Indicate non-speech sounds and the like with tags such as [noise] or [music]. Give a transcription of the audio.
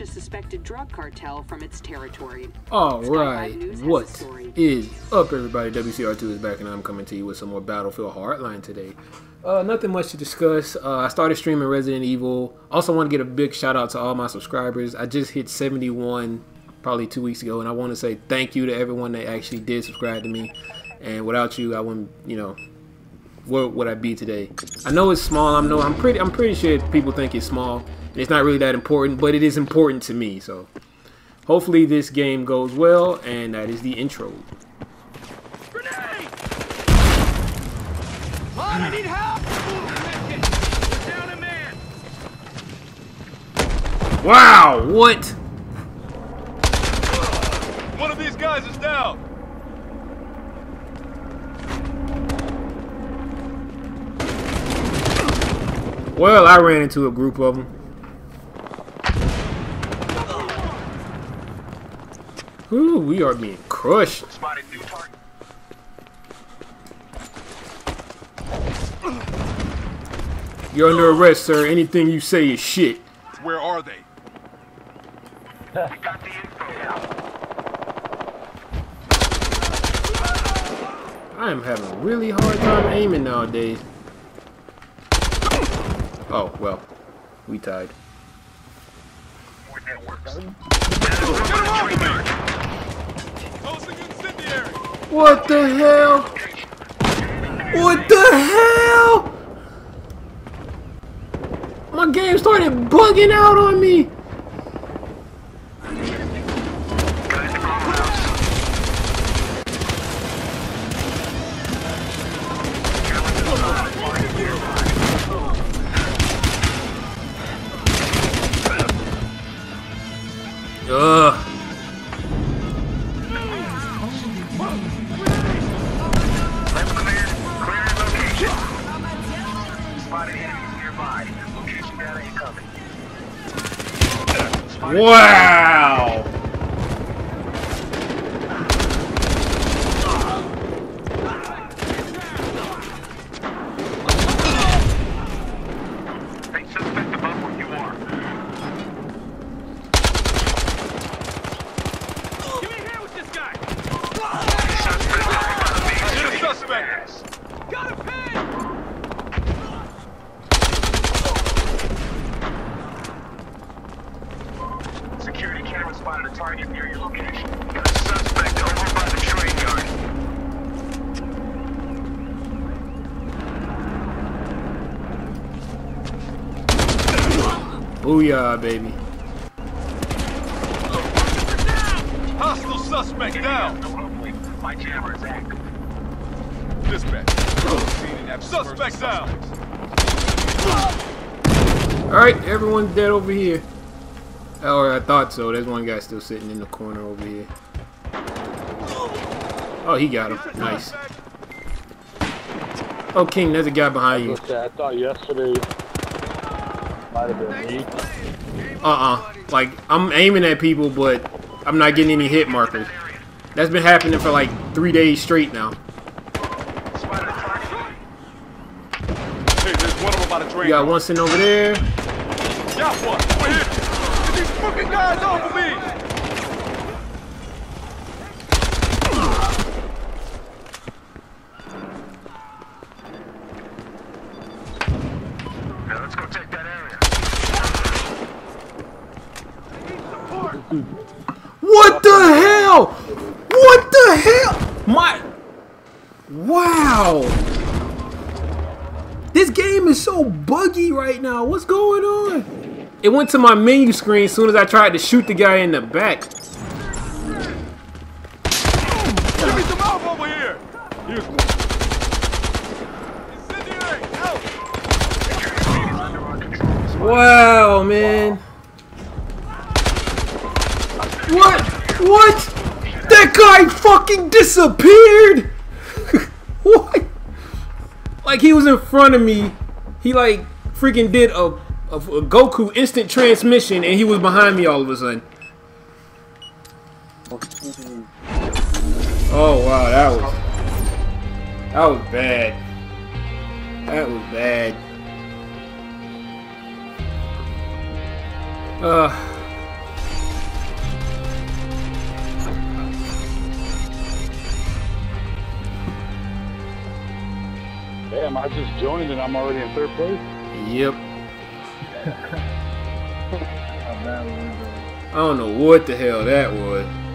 a suspected drug cartel from its territory. All Sky right, Five News has what is up, everybody? WCR2 is back, and I'm coming to you with some more Battlefield Hardline today. Uh, nothing much to discuss. Uh, I started streaming Resident Evil. Also, want to get a big shout out to all my subscribers. I just hit 71 probably two weeks ago, and I want to say thank you to everyone that actually did subscribe to me. And without you, I wouldn't, you know, where would I be today? I know it's small. I know I'm pretty. I'm pretty sure people think it's small. And It's not really that important, but it is important to me. So, hopefully, this game goes well. And that is the intro. Grenade! Lon, I need help! Down a man! Wow! What? One of these guys is down! Well, I ran into a group of them. Ooh, we are being crushed. Spotted new target. You're under arrest, sir. Anything you say is shit. Where are they? I am having a really hard time aiming nowadays. Oh, well. We tied. Get him What the hell? What the hell? My game started bugging out on me. Wow. Give me a hand with this guy! Get a suspect! Got a pin! Security camera spotted a target near your location. Got a suspect over by the train yard. Booyah, baby. Hostile suspect down! My jammer is active. Dispatch. Suspect down! Alright, everyone's dead over here. Or I thought so. There's one guy still sitting in the corner over here. Oh, he got him. Nice. Oh, King, there's a guy behind you. Okay, I thought yesterday might have been me. Uh-uh. Like, I'm aiming at people, but I'm not getting any hit markers. That's been happening for like three days straight now. Spotted a target. Hey, there's one of them by the train. You got one sitting over there. Got one! Over here! Get these fucking guys off of me! Now let's go take that area. What the hell? What the hell? My. Wow. This game is so buggy right now. What's going on? It went to my menu screen as soon as I tried to shoot the guy in the back. Give me some help over here! Here's one. Incendiary! Help! Security is under our control. Spotted Wow, man. What? What? That guy fucking disappeared! [laughs] what? Like he was in front of me. He like freaking did a, of Goku instant transmission, and he was behind me all of a sudden. Oh wow, that was that was bad. That was bad. Uh. Damn, I just joined and I'm already in third place. Yep. [laughs] I don't know what the hell that was.